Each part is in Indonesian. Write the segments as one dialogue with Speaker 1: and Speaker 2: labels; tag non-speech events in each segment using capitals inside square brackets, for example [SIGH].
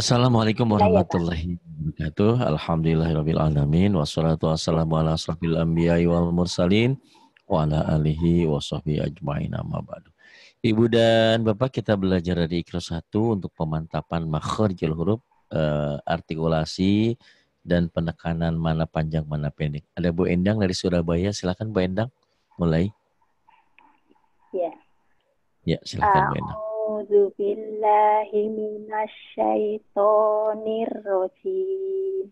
Speaker 1: Assalamualaikum warahmatullahi wabarakatuh. Alhamdulillahirrahmanirrahim. Wassalatu wassalamu ala asrafil anbiya wal mursalin wa ala alihi wa sahbihi ajma'in amma ba'du. Ibu dan Bapak kita belajar dari ikhlas 1 untuk pemantapan makharijul huruf, uh, artikulasi, dan penekanan mana panjang mana pendek. Ada Bu Endang dari Surabaya, silakan Bu Endang mulai.
Speaker 2: Ya.
Speaker 1: Ya, silakan Bu Endang.
Speaker 2: A'udzu billahi minasyaitonir rajim.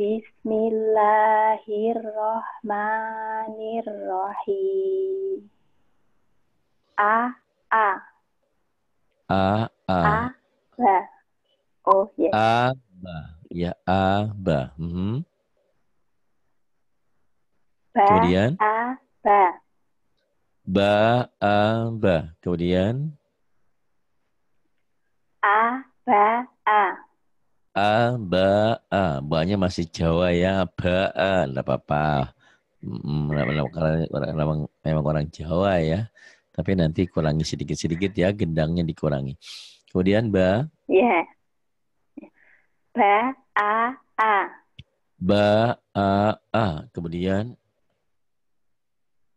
Speaker 2: Bismillahirrahmanirrahim. A a
Speaker 1: A a
Speaker 2: A ba. Oh ya. Yes.
Speaker 1: A ba. Ya A ba. -hmm.
Speaker 2: Ba
Speaker 1: Kemudian?
Speaker 2: A ba.
Speaker 1: Ba a ba. Kemudian?
Speaker 2: A, ba, a.
Speaker 1: A, ba, a. Banyak masih Jawa ya. Ba, a. Tidak apa-apa. Memang, memang orang Jawa ya. Tapi nanti kurangi sedikit-sedikit ya. Gendangnya dikurangi. Kemudian ba.
Speaker 2: Ya. Ba, a, a.
Speaker 1: Ba, a, a. Kemudian.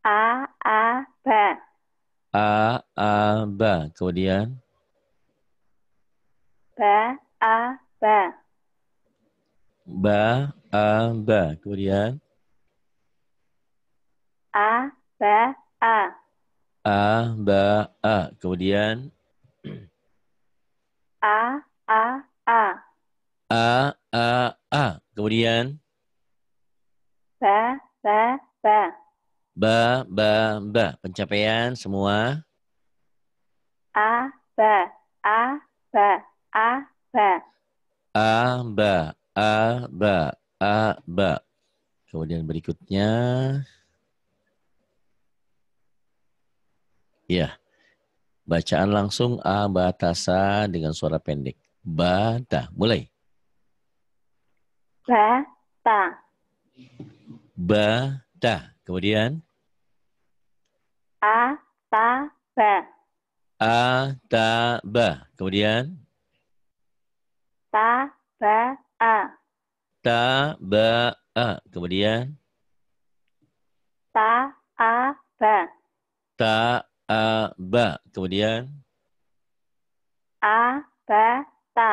Speaker 2: A, a, ba.
Speaker 1: A, a, ba. Kemudian.
Speaker 2: Ba, a, ba.
Speaker 1: Ba, a, ba. Kemudian?
Speaker 2: A, ba, a.
Speaker 1: A, ba, a. Kemudian?
Speaker 2: A, a, a.
Speaker 1: A, a, a. Kemudian?
Speaker 2: Ba, ba, ba.
Speaker 1: Ba, ba, ba. Pencapaian semua?
Speaker 2: A, ba, a, ba. A, ba.
Speaker 1: A, ba. A, ba. A, ba. Kemudian berikutnya. Ya. Bacaan langsung A, ba, tasa dengan suara pendek. Ba, ta. Mulai.
Speaker 2: Ba, ta.
Speaker 1: Ba, ta. Kemudian.
Speaker 2: A, ta, ba.
Speaker 1: A, ta, ba. Kemudian.
Speaker 2: Ta, ba, a.
Speaker 1: Ta, ba, a. Kemudian.
Speaker 2: Ta, a, ba.
Speaker 1: Ta, a, ba. Kemudian.
Speaker 2: A, ba, ta.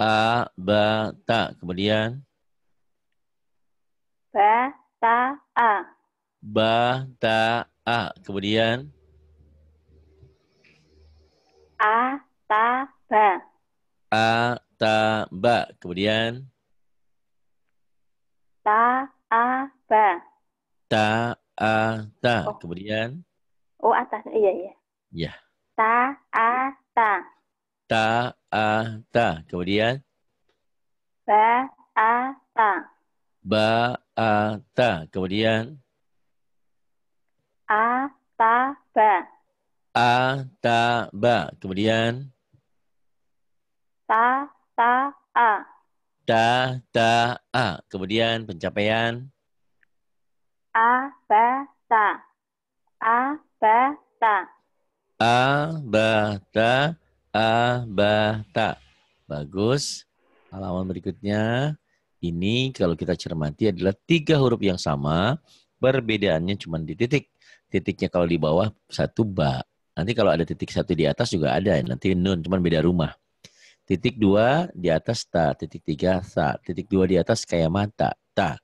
Speaker 1: A, ba, ta. Kemudian.
Speaker 2: Ba, ta, a.
Speaker 1: Ba, ta, a. Kemudian.
Speaker 2: A, ta, ba.
Speaker 1: A, ta, ba. Kemudian
Speaker 2: ta, a, ba.
Speaker 1: Ta, a, ta.
Speaker 2: Oh.
Speaker 1: Kemudian
Speaker 2: Oh, atas. Iya, iya.
Speaker 1: Ya.
Speaker 2: Ta, a, ta.
Speaker 1: ta, a, ta. Kemudian
Speaker 2: Ba, a, ta.
Speaker 1: ba, a, ta. Kemudian
Speaker 2: A, ta, ba.
Speaker 1: a, ta, ba. Kemudian
Speaker 2: Ta, ta, a.
Speaker 1: ta, ta, a. Kemudian pencapaian
Speaker 2: A, ba, ta. A, ba, ta.
Speaker 1: a, ba, ta, a, ba, ta. Bagus. Halaman berikutnya. Ini kalau kita cermati adalah tiga huruf yang sama. Perbedaannya cuma di titik. Titiknya kalau di bawah satu ba. Nanti kalau ada titik satu di atas juga ada. Nanti nun, cuma beda rumah. Titik dua di atas ta, titik tiga sa, titik dua di atas kayak mata, ta.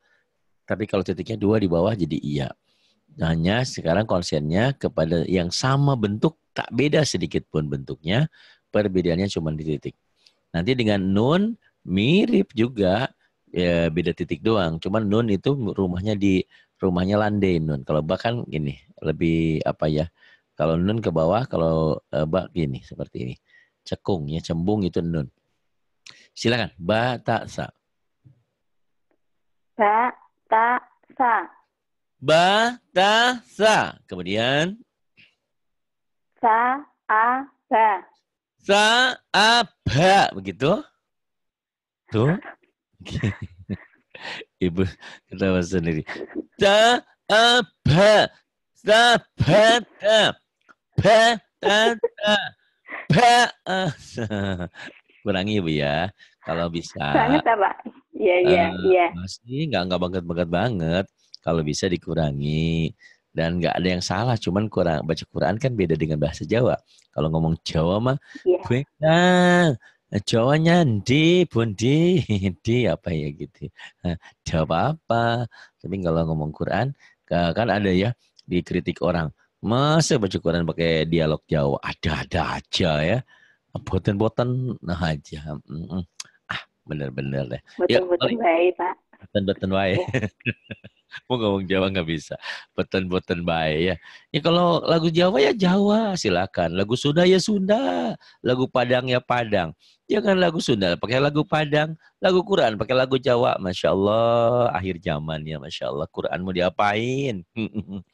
Speaker 1: Tapi kalau titiknya dua di bawah jadi iya. Hanya sekarang konsennya kepada yang sama bentuk, tak beda sedikit pun bentuknya, perbedaannya cuma di titik. Nanti dengan nun mirip juga, ya beda titik doang. Cuman nun itu rumahnya di rumahnya landai nun. Kalau bahkan gini, lebih apa ya? Kalau nun ke bawah, kalau uh, bak gini seperti ini cekung ya cembung itu nun. Silakan ba ta sa.
Speaker 2: Ba, ta, sa.
Speaker 1: Ba ta sa. Kemudian
Speaker 2: Sa, a, ba.
Speaker 1: sa a ba begitu. Tuh. [LAUGHS] Ibu ketawa sendiri. Sa a ba. Sa ba ta. Ba ta ta. [LAUGHS] Kurangi Bu ya. Kalau bisa.
Speaker 2: Banget apa? Iya, iya,
Speaker 1: Eh,
Speaker 2: iya.
Speaker 1: Masih nggak nggak banget-banget banget. Kalau bisa dikurangi dan nggak ada yang salah. Cuman kurang baca Quran kan beda dengan bahasa Jawa. Kalau ngomong Jawa mah,
Speaker 2: Iya.
Speaker 1: gue nah, Jawanya di bundi di apa ya gitu. Nah, Jawa apa? Tapi kalau ngomong Quran ka- kan ada ya dikritik orang. Masa baca Quran pakai dialog Jawa? Ada-ada aja ya. Boten-boten nah aja. Ah, bener-bener deh. Ya,
Speaker 2: Betul-betul baik, Pak.
Speaker 1: Beten-beten wae. [LAUGHS] Mau ngomong Jawa nggak bisa. Beten-beten bae ya. Ya kalau lagu Jawa ya Jawa, silakan. Lagu Sunda ya Sunda. Lagu Padang ya Padang. Jangan lagu Sunda, pakai lagu Padang. Lagu Quran, pakai lagu Jawa. Masya Allah, akhir zaman ya. Masya Allah, Quran mau diapain? [LAUGHS]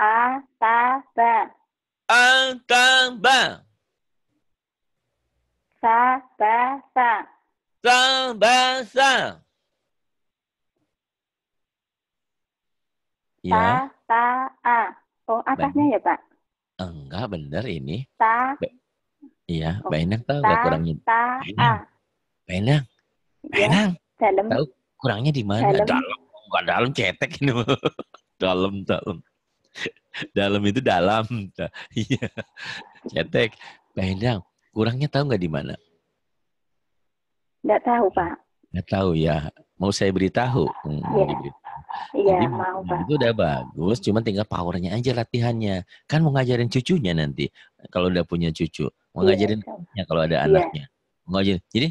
Speaker 2: Sa, ba, ta.
Speaker 1: Ba, ta,
Speaker 2: ta.
Speaker 1: Ba, ta, ta.
Speaker 2: Ba, a, sa.
Speaker 1: Ba, a, sa.
Speaker 2: A, ta, ba.
Speaker 1: A, ta, ba.
Speaker 2: Sa, ba, sa.
Speaker 1: Sa, ba, sa. Ya,
Speaker 2: Ta, ta, a. Oh, atasnya ya, Pak?
Speaker 1: enggak bener ini.
Speaker 2: Ta,
Speaker 1: Iya,
Speaker 2: Oh,
Speaker 1: Mbak Enang tahu nggak
Speaker 2: ta,
Speaker 1: kurangnya?
Speaker 2: ta,
Speaker 1: Mbak Enang,
Speaker 2: a.
Speaker 1: Mbak Enang, Mbak
Speaker 2: Ya, dalam.
Speaker 1: Tahu. kurangnya di mana?
Speaker 2: Dalam.
Speaker 1: Dalam, enggak dalam cetek ini. [LAUGHS] dalam, dalam. Dalam itu dalam. Iya, cetek. Enang, kurangnya tahu nggak di mana?
Speaker 2: Nggak tahu, Pak.
Speaker 1: Nggak tahu ya. Mau saya beritahu? Hmm,
Speaker 2: Iya.
Speaker 1: diberitahu.
Speaker 2: Iya,
Speaker 1: Jadi
Speaker 2: mau, Pak.
Speaker 1: itu udah bagus, cuman tinggal powernya aja latihannya. Kan mau ngajarin cucunya nanti. Kalau udah punya cucu, mau
Speaker 2: Iya,
Speaker 1: ngajarin ya kalau ada
Speaker 2: Iya.
Speaker 1: anaknya. Mau ngajarin. Jadi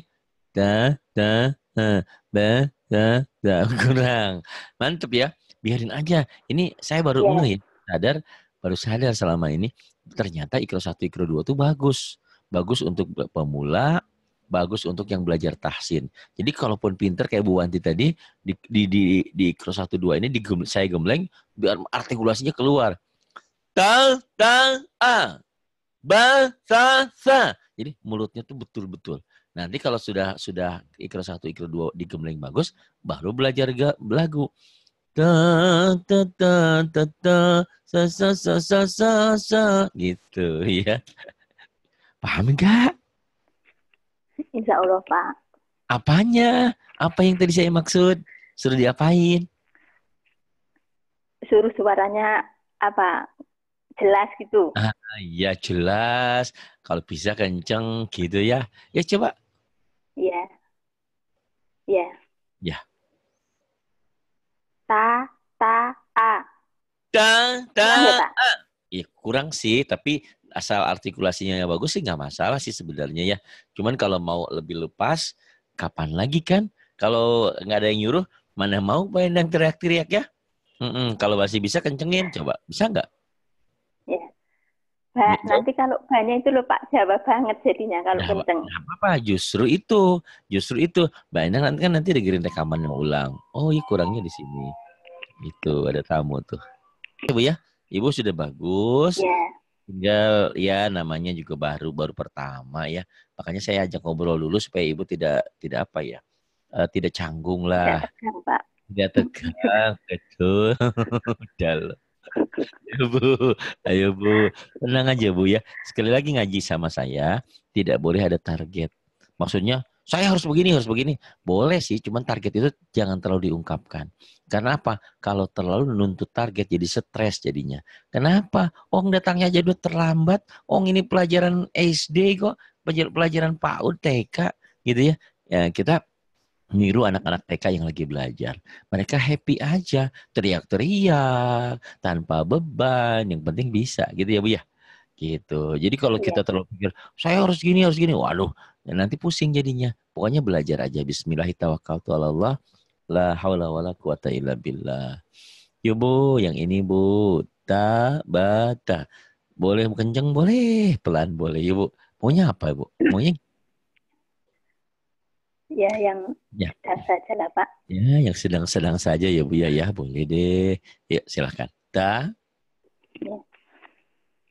Speaker 1: ta ta ha, ba ta ta [LAUGHS] kurang. Mantep ya. Biarin aja. Ini saya baru ya, sadar baru sadar selama ini ternyata ikro satu ikro dua tuh bagus. Bagus untuk pemula, bagus untuk yang belajar tahsin. Jadi kalaupun pinter kayak Bu Wanti tadi di di di, di ikro satu dua ini di saya gembleng biar artikulasinya keluar. Ta ta a ba sa sa. Jadi mulutnya tuh betul-betul. Nanti kalau sudah sudah ikro satu ikro dua digembleng bagus, baru belajar ga, lagu. Ta ta ta ta ta sa sa sa sa sa sa gitu ya. Paham enggak?
Speaker 2: Insya Allah, Pak.
Speaker 1: Apanya? Apa yang tadi saya maksud? Suruh diapain?
Speaker 2: Suruh suaranya apa? Jelas gitu.
Speaker 1: Ah, Iya jelas. Kalau bisa kenceng gitu ya. Ya coba.
Speaker 2: Iya. Iya.
Speaker 1: Ya.
Speaker 2: Ta, ta, a.
Speaker 1: Ta, ta,
Speaker 2: ya, Pak?
Speaker 1: Ya kurang sih, tapi asal artikulasinya yang bagus sih nggak masalah sih sebenarnya ya. Cuman kalau mau lebih lepas, kapan lagi kan? Kalau nggak ada yang nyuruh, mana mau main yang teriak-teriak ya? Mm-mm, kalau masih bisa kencengin, coba. Bisa nggak?
Speaker 2: Ba,
Speaker 1: Gitu.
Speaker 2: nanti kalau banyak itu loh Pak Jawa banget jadinya kalau
Speaker 1: Jawa.
Speaker 2: kenceng.
Speaker 1: Nggak apa-apa, justru itu. Justru itu. Banyak nanti kan nanti dengerin rekaman yang ulang. Oh iya kurangnya di sini. Itu ada tamu tuh. Ibu ya, ibu sudah bagus.
Speaker 2: Ya,
Speaker 1: Tinggal ya namanya juga baru baru pertama ya. Makanya saya ajak ngobrol dulu supaya ibu tidak tidak apa ya. eh, tidak canggung lah,
Speaker 2: tidak tegang Pak.
Speaker 1: tidak tegang, [LAUGHS] betul. Udah loh. Ayo bu, ayo bu, tenang aja bu ya. Sekali lagi ngaji sama saya, tidak boleh ada target. Maksudnya saya harus begini, harus begini. Boleh sih, cuman target itu jangan terlalu diungkapkan. Karena apa? Kalau terlalu menuntut target jadi stres jadinya. Kenapa? Ong datangnya aja udah terlambat. Ong ini pelajaran SD kok, pelajaran PAUD, TK gitu ya. Ya kita niru anak-anak TK yang lagi belajar. Mereka happy aja, teriak-teriak, tanpa beban, yang penting bisa gitu ya Bu ya. Gitu. Jadi kalau
Speaker 2: Iya.
Speaker 1: kita terlalu pikir, saya harus gini, harus gini, waduh, ya nanti pusing jadinya. Pokoknya belajar aja. Bismillahirrahmanirrahim. La haula wala quwata illa billah. Yuk Bu, yang ini Bu. Ta, ba, ta. Boleh kenceng, boleh. Pelan, boleh. Yuk Bu. Maunya apa Bu? Maunya
Speaker 2: Ya, yang
Speaker 1: Ya.
Speaker 2: saja lah, Pak.
Speaker 1: Ya, yang sedang-sedang saja ya Bu ya, ya boleh deh. Ya, silakan. Ta,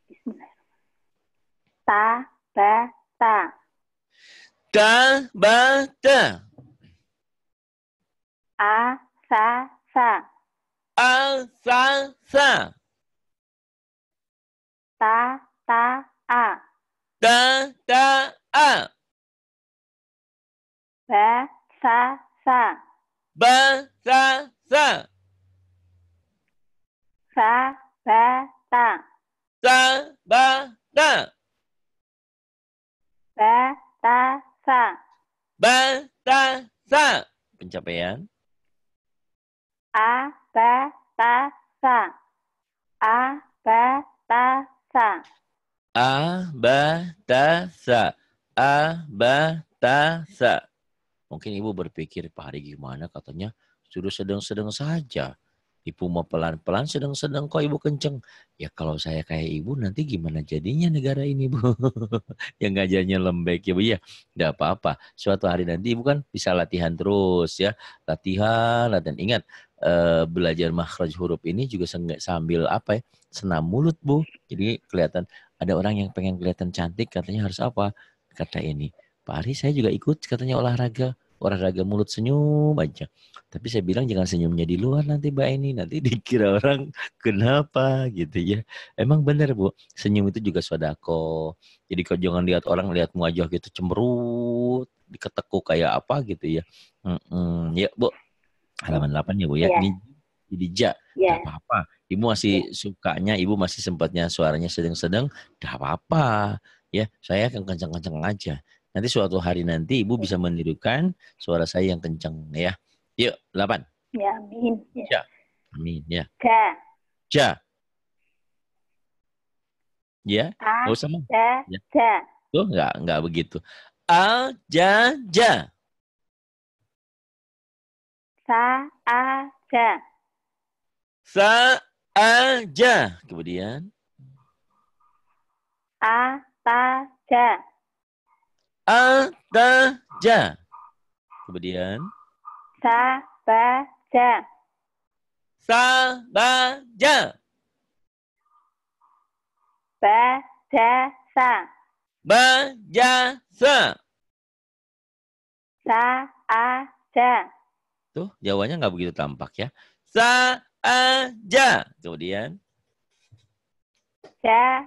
Speaker 2: Bismillah. Ta, ba, ta.
Speaker 1: ta, ba, ta.
Speaker 2: A, sa, sa.
Speaker 1: A, sa, sa.
Speaker 2: Ta, ta, a.
Speaker 1: Ta, ta, a.
Speaker 2: Ba, ta,
Speaker 1: sa. Ba, ta,
Speaker 2: sa.
Speaker 1: Pencapaian.
Speaker 2: A, ba, ta, sa.
Speaker 1: Mungkin ibu berpikir, Pak Hari gimana katanya sudah sedang-sedang saja. Ibu mau pelan-pelan, sedang-sedang kok ibu kenceng. Ya kalau saya kayak ibu nanti gimana jadinya negara ini bu. [LAUGHS] Yang ngajarnya lembek ya bu ya. Tidak apa-apa. Suatu hari nanti ibu kan bisa latihan terus ya. Latihan, latihan. Ingat eh, belajar makhraj huruf ini juga sambil apa ya. Senam mulut bu. Jadi kelihatan ada orang yang pengen kelihatan cantik katanya harus apa? Kata ini. Pak Ari saya juga ikut katanya olahraga. Olahraga mulut senyum aja. Tapi saya bilang jangan senyumnya di luar nanti Mbak ini. Nanti [LAUGHS] dikira orang kenapa gitu ya. Emang benar Bu. Senyum itu juga sodako. Jadi kalau jangan lihat orang lihat wajah gitu cemberut. Diketekuk kayak apa gitu ya. Mm-mm. Ya Bu. Halaman 8 ya Bu ya.
Speaker 2: Iya.
Speaker 1: Ini jadi ja. Gak apa-apa. Ibu masih sukanya, ibu masih sempatnya suaranya sedang-sedang, gak apa-apa. Ya, saya akan kencang-kencang aja. Nanti suatu hari nanti ibu bisa menirukan suara saya yang kencang ya. Yuk, 8.
Speaker 2: ya, amin. Ya.
Speaker 1: Amin ya.
Speaker 2: Ja,
Speaker 1: Ja. Ya,
Speaker 2: a,
Speaker 1: nggak usah mau.
Speaker 2: ja,
Speaker 1: Ya.
Speaker 2: ja.
Speaker 1: Tuh, nggak nggak begitu. A, ja, ja.
Speaker 2: Sa, a, ja.
Speaker 1: Sa, a, ja. Kemudian
Speaker 2: A, ta, ja.
Speaker 1: A, ta, ja. Kemudian
Speaker 2: Sa, ba, ja.
Speaker 1: sa, ba, ja.
Speaker 2: Ba, ja, sa.
Speaker 1: Ba, ja, sa.
Speaker 2: Sa, a, ja.
Speaker 1: Tuh, jawabannya nggak begitu tampak ya. Sa, a, ja. Kemudian Ja,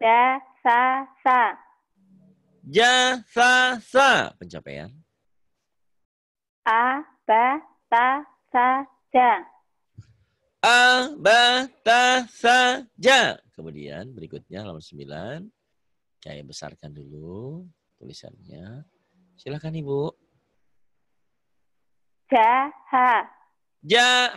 Speaker 2: ja. Sa. Sa,
Speaker 1: ja, sa, sa. Pencapaian.
Speaker 2: A, ba, ta, sa, ja.
Speaker 1: A, ba, ta, sa, ja. Kemudian berikutnya halaman 9. Saya besarkan dulu tulisannya. Silakan Ibu.
Speaker 2: Ja, ha.
Speaker 1: Ja,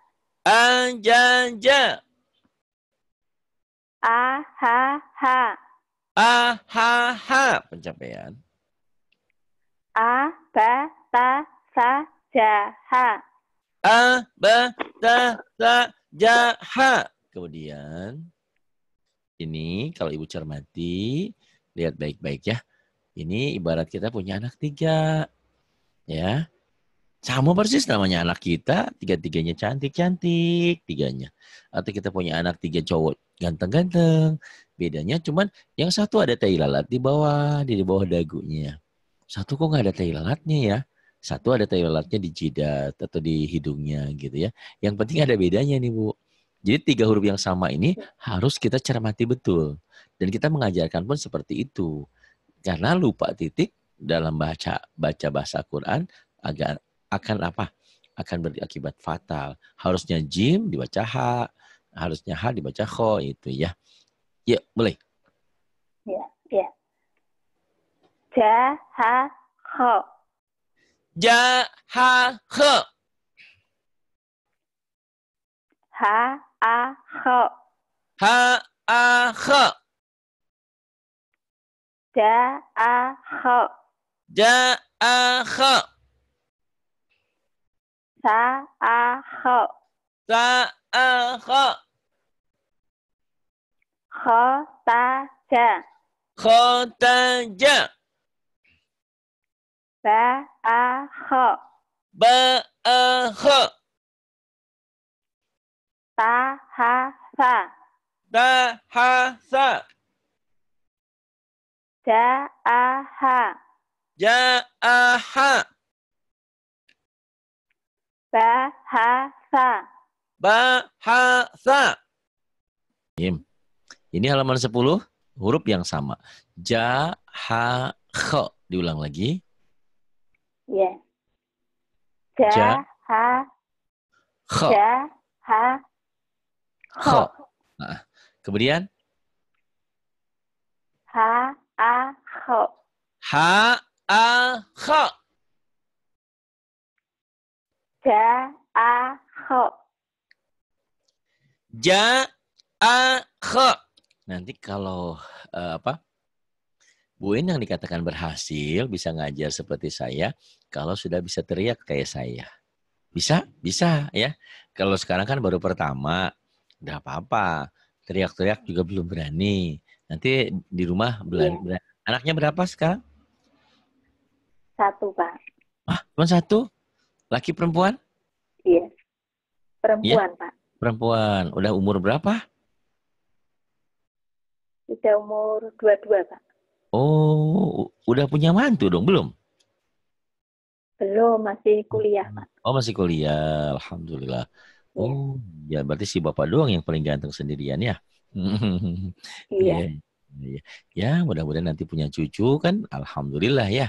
Speaker 2: Ba, ha, sa. Ja, ha, ta.
Speaker 1: Ja, ha, ta.
Speaker 2: A, ha, ba.
Speaker 1: A, ha, ba.
Speaker 2: Ja, a, sa.
Speaker 1: Ja, a, sa.
Speaker 2: Ha, a, ha.
Speaker 1: Ha, a, ha.
Speaker 2: Sa, ba, ha.
Speaker 1: Sa, ba, ha.
Speaker 2: Ta, a, ha.
Speaker 1: Ta, a, ha.
Speaker 2: A, ja, ja.
Speaker 1: A, ja, ja.
Speaker 2: A, ha, ha.
Speaker 1: A, ha, ha. Pencapaian.
Speaker 2: A, ba, ta, sa, ja, ha.
Speaker 1: A, ba, ta, sa, ja, ha. Kemudian, ini kalau ibu cermati, lihat baik-baik ya. Ini ibarat kita punya anak tiga. Ya, sama persis namanya anak kita, tiga-tiganya cantik-cantik, tiganya. Atau kita punya anak tiga cowok ganteng-ganteng. Bedanya cuman yang satu ada tai lalat di bawah, di bawah dagunya. Satu kok nggak ada tai lalatnya ya. Satu ada tai lalatnya di jidat atau di hidungnya gitu ya. Yang penting ada bedanya nih Bu. Jadi tiga huruf yang sama ini harus kita cermati betul. Dan kita mengajarkan pun seperti itu. Karena lupa titik dalam baca baca bahasa Quran agak akan apa? Akan berakibat fatal. Harusnya jim dibaca ha, harusnya ha dibaca kho itu ya. Ya, mulai.
Speaker 2: Ya, ya. Ja, ha, ho.
Speaker 1: Ja, ha, he.
Speaker 2: Ha, a, ho.
Speaker 1: Ha, a, he.
Speaker 2: Ja, a, ho.
Speaker 1: Ja, a, he.
Speaker 2: Sa, a, ho.
Speaker 1: Sa, a, he.
Speaker 2: Kho, ta, ja.
Speaker 1: Kho, ta, ja.
Speaker 2: Ba, a, ho.
Speaker 1: Ba, a, he.
Speaker 2: Ta, ha, sa.
Speaker 1: Da, ha, sa.
Speaker 2: Ja, a, ha.
Speaker 1: Ja, a, ha.
Speaker 2: Ba, ha, sa.
Speaker 1: Ba, ha, sa. Im. Ini halaman 10, huruf yang sama. Ja, ha, kho. Diulang lagi.
Speaker 2: Ya. Ja,
Speaker 1: Ja.
Speaker 2: ha,
Speaker 1: Kho.
Speaker 2: ja, ha,
Speaker 1: Kho.
Speaker 2: ho.
Speaker 1: Nah, kemudian
Speaker 2: Ha, a, ho.
Speaker 1: ha, a, kho.
Speaker 2: Ja, a, ho.
Speaker 1: Ja, a, kho. Nanti kalau eh, apa? Bu En yang dikatakan berhasil bisa ngajar seperti saya kalau sudah bisa teriak kayak saya. Bisa? Bisa ya. Kalau sekarang kan baru pertama, udah apa-apa. Teriak-teriak juga belum berani. Nanti di rumah berani. Berani. Anaknya berapa sekarang?
Speaker 2: Satu, Pak.
Speaker 1: Ah, cuma satu? Laki perempuan?
Speaker 2: Iya. Perempuan, Pak.
Speaker 1: Perempuan. Udah umur berapa?
Speaker 2: Sudah umur dua-dua, Pak.
Speaker 1: Oh, udah punya mantu dong? Belum?
Speaker 2: Belum, masih kuliah, Pak.
Speaker 1: Oh, masih kuliah. Alhamdulillah. Oh, ya berarti si bapak doang yang paling ganteng sendirian ya. [LAUGHS]
Speaker 2: Iya.
Speaker 1: Iya. Ya, mudah-mudahan nanti punya cucu kan. Alhamdulillah ya.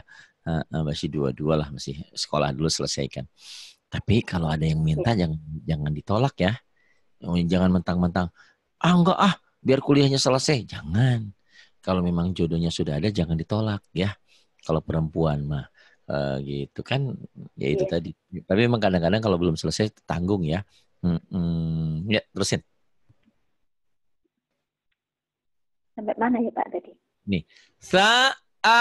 Speaker 1: Masih dua-dua lah, masih sekolah dulu selesaikan. Tapi kalau ada yang minta jangan jangan ditolak ya. Oh, Jangan mentang-mentang ah enggak ah, biar kuliahnya selesai. Jangan. Kalau memang jodohnya sudah ada jangan ditolak ya. Kalau perempuan mah eh, gitu kan ya itu
Speaker 2: Iya.
Speaker 1: tadi. Tapi memang kadang-kadang kalau belum selesai tanggung ya. Mm-mm. Ya, terusin.
Speaker 2: Sampai mana ya, Pak, tadi?
Speaker 1: Sa a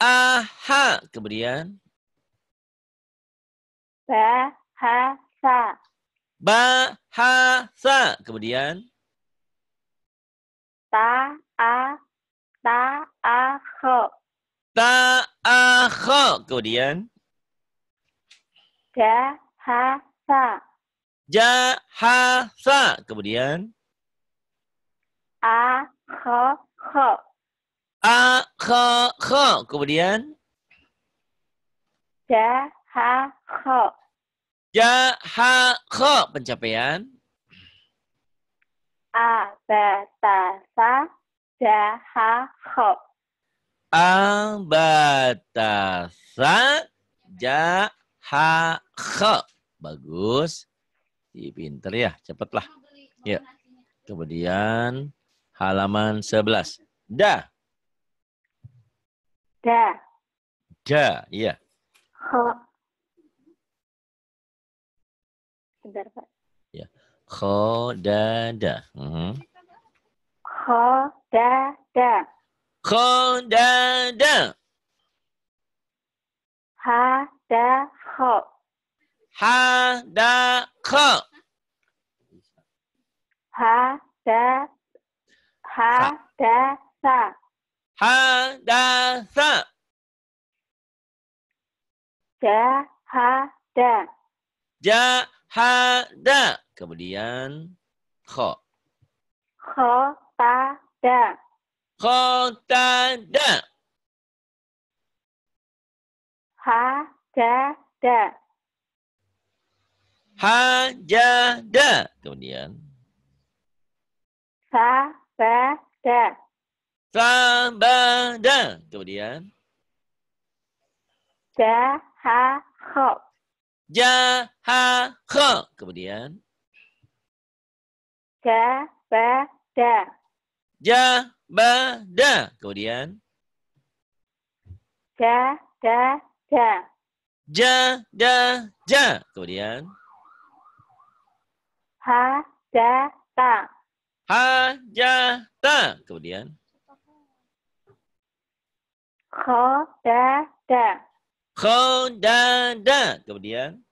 Speaker 1: kho. Kemudian
Speaker 2: Ta, ha, sa.
Speaker 1: ta ha sa. Kemudian
Speaker 2: Ja, a, ha.
Speaker 1: ja a ha. Kemudian
Speaker 2: Ba, ha, sa.
Speaker 1: ba ha sa. Kemudian
Speaker 2: Ta, a, ta,
Speaker 1: ta a kho. Kemudian
Speaker 2: Ja, ha, sa.
Speaker 1: ja ha sa. Kemudian
Speaker 2: A, ho, ho.
Speaker 1: a kho kho. Kemudian
Speaker 2: Ja, ha.
Speaker 1: Pencapaian
Speaker 2: A, ba, ta, sa, ja, ha,
Speaker 1: kha. Bagus. Ih, pinter ya, cepatlah. Ya. Kemudian halaman 11. Da.
Speaker 2: Da,
Speaker 1: Da, iya.
Speaker 2: ho. Sebentar, Pak.
Speaker 1: Khodada. Mhm.
Speaker 2: Ho, da, da.
Speaker 1: Khodada.
Speaker 2: Ha, da, ho.
Speaker 1: Ha da kha.
Speaker 2: Ha, da, ha,
Speaker 1: Sa.
Speaker 2: da, sa.
Speaker 1: Ha da sa.
Speaker 2: Ja, ha, da.
Speaker 1: Ha da. Kemudian kha.
Speaker 2: Ho, ta, da.
Speaker 1: Khodada.
Speaker 2: Ha, da, da.
Speaker 1: Hajada. Kemudian
Speaker 2: Sa, ba, da.
Speaker 1: Sabada. Kemudian
Speaker 2: Ja, ha, ho.
Speaker 1: jaha kha. Kemudian
Speaker 2: Ja, ba, da.
Speaker 1: jabada. Kemudian
Speaker 2: Ja, da, da.
Speaker 1: jada ja. Kemudian
Speaker 2: Ha, da, ta.
Speaker 1: hajata. Kemudian
Speaker 2: Kho, da, da.
Speaker 1: khodada. Kemudian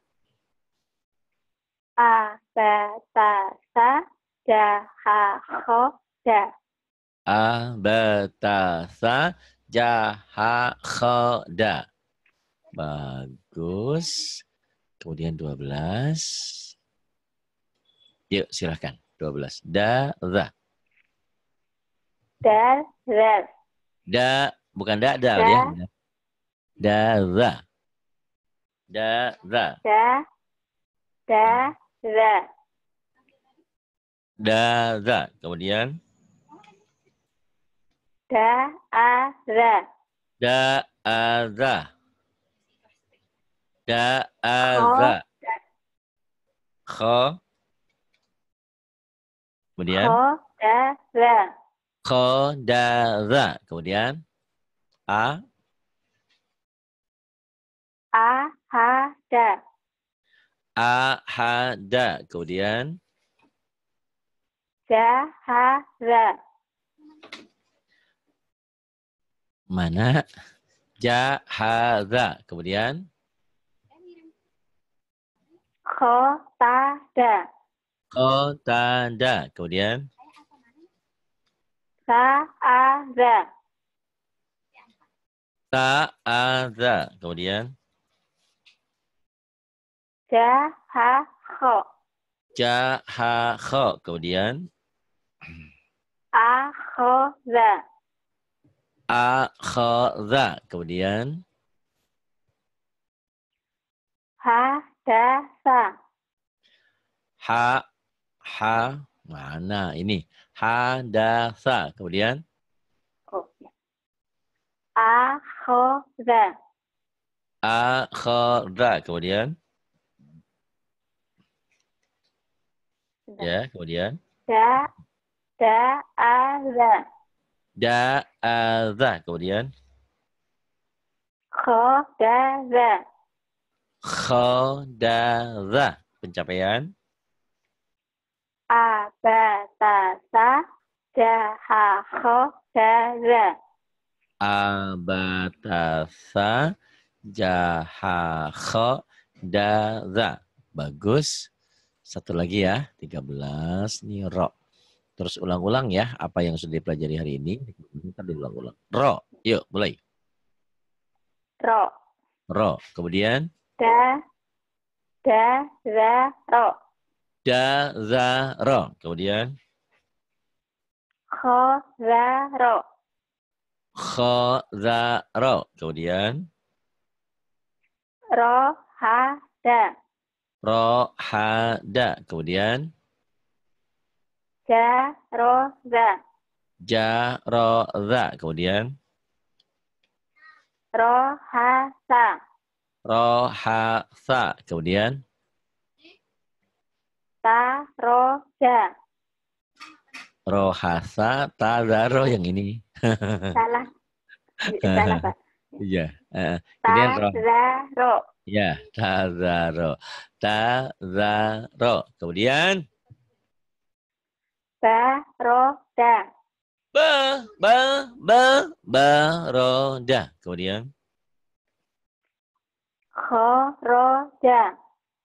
Speaker 2: A, ba, ta, sa. Ja, ha, ho, da.
Speaker 1: abatasa jaha khoda. Bagus. Kemudian 12. Yuk, silahkan. 12. Da, za.
Speaker 2: Dal, zal.
Speaker 1: Da, bukan da, dal
Speaker 2: Da.
Speaker 1: ya. Da, za. Da, za.
Speaker 2: Da, da, za.
Speaker 1: Da, za. Kemudian
Speaker 2: Da, a, za.
Speaker 1: da, a, za. Da, a,
Speaker 2: Kho.
Speaker 1: Kemudian
Speaker 2: Kho, da, za.
Speaker 1: kho, da, za. Kemudian a,
Speaker 2: A, ha, da.
Speaker 1: a, ha, da. Kemudian
Speaker 2: Ja, ha, za.
Speaker 1: mana? Ja, ha, za. Kemudian
Speaker 2: Kho, ta, da.
Speaker 1: kho, ta, da. Kemudian
Speaker 2: Sa, a, za.
Speaker 1: ta, a, za. Kemudian
Speaker 2: Ja, ha, ho.
Speaker 1: ja, ha, kho. Kemudian
Speaker 2: A, ho, za.
Speaker 1: a, kho, za. Kemudian
Speaker 2: Ha, da, sa.
Speaker 1: ha, ha, mana ini? Ha, da, sa. Kemudian.
Speaker 2: A, ho, za.
Speaker 1: a, kho, za. Kemudian ya, kemudian
Speaker 2: Da, da, a, za.
Speaker 1: da, a, za. Kemudian
Speaker 2: Kho, da, za.
Speaker 1: kho, da, za. Pencapaian
Speaker 2: A, ba,
Speaker 1: abatasa jaha kho da za. Bagus. Satu lagi ya, 13 nih ro. Terus ulang-ulang ya apa yang sudah dipelajari hari ini. Kita diulang-ulang. Ro, yuk mulai.
Speaker 2: Ro.
Speaker 1: Ro. Kemudian
Speaker 2: Da, da, za, ro.
Speaker 1: da za ro. Kemudian
Speaker 2: Kho, za, ro.
Speaker 1: Ro. Kemudian
Speaker 2: Ro, ha, da.
Speaker 1: ro ha da. Kemudian
Speaker 2: Jaroza.
Speaker 1: Jaroza. Kemudian
Speaker 2: Rohasa.
Speaker 1: rohasa. Kemudian
Speaker 2: Taroja.
Speaker 1: Rohasa tadaro yang ini.
Speaker 2: Salah. [LAUGHS] Salah, Pak.
Speaker 1: Iya. eh, kemudian roh.
Speaker 2: Tazaro.
Speaker 1: Ya, tadaro. Tadaro. Kemudian
Speaker 2: Baroda.
Speaker 1: ba ba ba baroda. Kemudian
Speaker 2: Khoroja.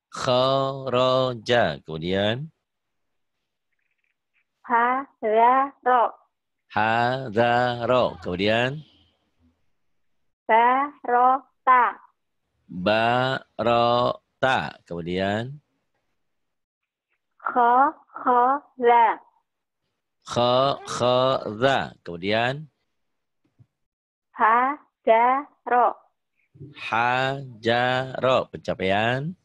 Speaker 1: khoroja. Kemudian
Speaker 2: Hazaro.
Speaker 1: hadaro. Kemudian
Speaker 2: Barota.
Speaker 1: barota. Kemudian
Speaker 2: Kho, khoza.
Speaker 1: kho khoza. Kemudian
Speaker 2: Hajaro.
Speaker 1: hajaro. Pencapaian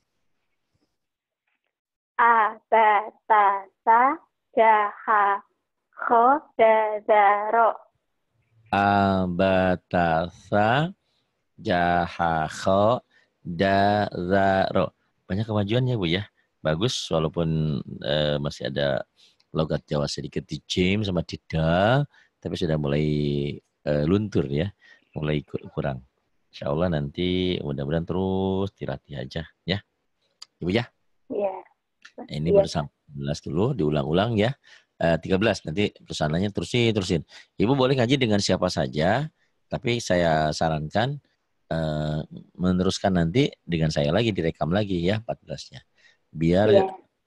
Speaker 2: Abatasa. Jaha. Khodazaro.
Speaker 1: abatasa jahakho dazaro. Banyak kemajuan ya Bu ya. Bagus walaupun eh, masih ada logat Jawa sedikit di James sama di da, tapi sudah mulai eh, luntur ya, mulai ku- kurang. Insya Allah nanti mudah-mudahan terus dilatih aja ya. Ibu ya,
Speaker 2: Ya.
Speaker 1: ini
Speaker 2: Iya.
Speaker 1: baru sampai 11 dulu, diulang-ulang ya. Eh, 13 nanti ke sananya terusin terusin. Ibu boleh ngaji dengan siapa saja, tapi saya sarankan eh, meneruskan nanti dengan saya lagi direkam lagi ya 14-nya. Biar eh,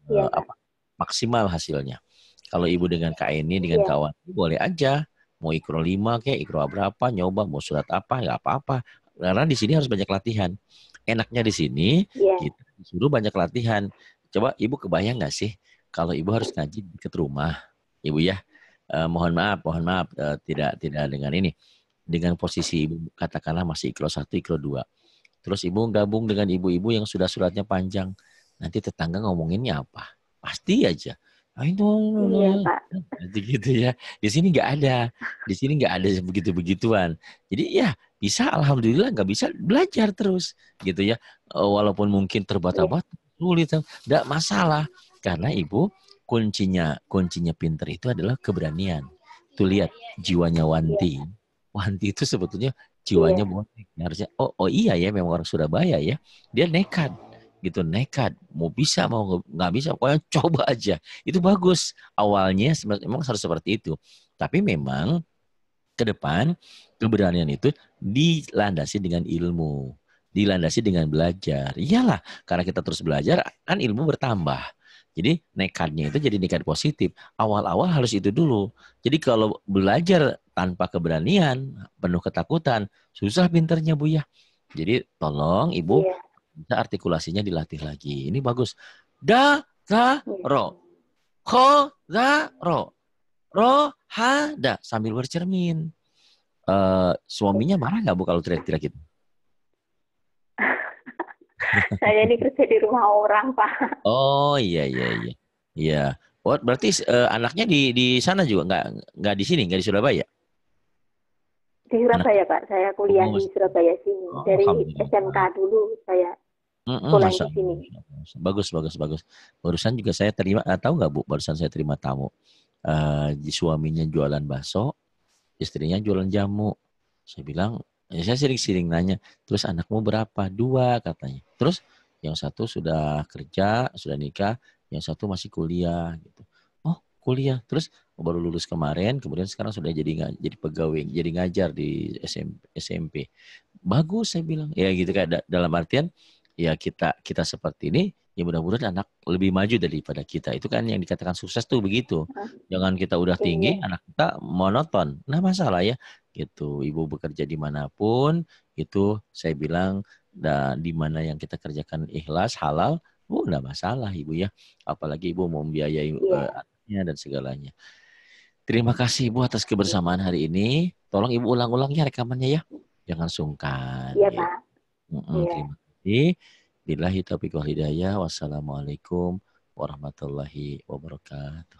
Speaker 2: Iya, Pak.
Speaker 1: apa maksimal hasilnya. Kalau ibu dengan Kak ini dengan
Speaker 2: Iya.
Speaker 1: kawan boleh aja mau ikro 5 kayak ikro berapa nyoba mau surat apa nggak apa-apa. Karena di sini harus banyak latihan. Enaknya di sini
Speaker 2: Iya.
Speaker 1: kita disuruh banyak latihan. Coba ibu kebayang nggak sih kalau ibu harus ngaji di dekat rumah, ibu ya. Eh, mohon maaf, mohon maaf, eh, tidak tidak dengan ini, dengan posisi ibu katakanlah masih ikro satu, ikro dua. Terus ibu gabung dengan ibu-ibu yang sudah suratnya panjang, nanti tetangga ngomonginnya apa? Pasti aja. Itu,
Speaker 2: Iya, Pak.
Speaker 1: Gitu ya. Di sini nggak ada, di sini nggak ada begitu begituan. Jadi ya bisa, alhamdulillah nggak bisa belajar terus gitu ya. Eh, Walaupun mungkin terbata-bata, sulit, nggak masalah. Karena ibu kuncinya kuncinya pinter itu adalah keberanian. Tuh lihat jiwanya Wanti. Wanti itu sebetulnya jiwanya bonek. Harusnya oh oh iya ya memang orang Surabaya ya. Dia nekat gitu nekat mau bisa mau nggak- bisa pokoknya [LAUGHS] coba aja itu bagus awalnya memang harus seperti itu tapi memang ke depan keberanian itu dilandasi dengan ilmu dilandasi dengan belajar iyalah karena kita terus belajar kan ilmu bertambah jadi nekatnya itu jadi nekat positif awal-awal harus itu dulu jadi kalau belajar tanpa keberanian penuh ketakutan susah pinternya bu ya jadi tolong ibu
Speaker 2: Iya.
Speaker 1: artikulasinya dilatih lagi. Ini bagus. Da, za, ro. Ko, za, ro. Ro, ha, da. Sambil bercermin. Eh suaminya marah nggak bu kalau teriak-teriak gitu? [LAUGHS]
Speaker 2: Saya ini kerja di rumah orang, Pak.
Speaker 1: Oh iya iya iya. Iya. Oh, berarti eh, anaknya di di sana juga nggak nggak di sini nggak di Surabaya?
Speaker 2: Di Surabaya, Pak. Saya kuliah
Speaker 1: Oh,
Speaker 2: di Surabaya sini.
Speaker 1: Oh,
Speaker 2: Dari. SMK dulu saya
Speaker 1: Mm-mm, Masya
Speaker 2: di sini.
Speaker 1: Bagus, bagus, bagus. Barusan juga saya terima, eh, tahu nggak Bu? Barusan saya terima tamu. Eh, di suaminya jualan bakso, istrinya jualan jamu. Saya bilang, ya saya sering-sering nanya, terus anakmu berapa? Dua katanya. Terus yang satu sudah kerja, sudah nikah, yang satu masih kuliah gitu. Oh, kuliah. Terus baru lulus kemarin, kemudian sekarang sudah jadi jadi pegawai, jadi ngajar di SM SMP. Bagus saya bilang. Ya gitu kan Da- dalam artian ya kita kita seperti ini ya mudah-mudahan anak lebih maju daripada kita itu kan yang dikatakan sukses tuh begitu jangan kita udah tinggi anak kita monoton nah masalah ya gitu ibu bekerja di mana pun itu saya bilang dan di mana yang kita kerjakan ikhlas halal oh enggak masalah ibu ya apalagi ibu mau membiayai eh, anaknya dan segalanya terima kasih ibu atas kebersamaan hari ini tolong ibu ulang-ulang ya rekamannya ya jangan sungkan
Speaker 2: Iya,
Speaker 1: ya.
Speaker 2: Pak.
Speaker 1: Mm-mm,
Speaker 2: Iya.
Speaker 1: Terima kasih. Billahi taufiq wal hidayah. Wassalamualaikum warahmatullahi wabarakatuh.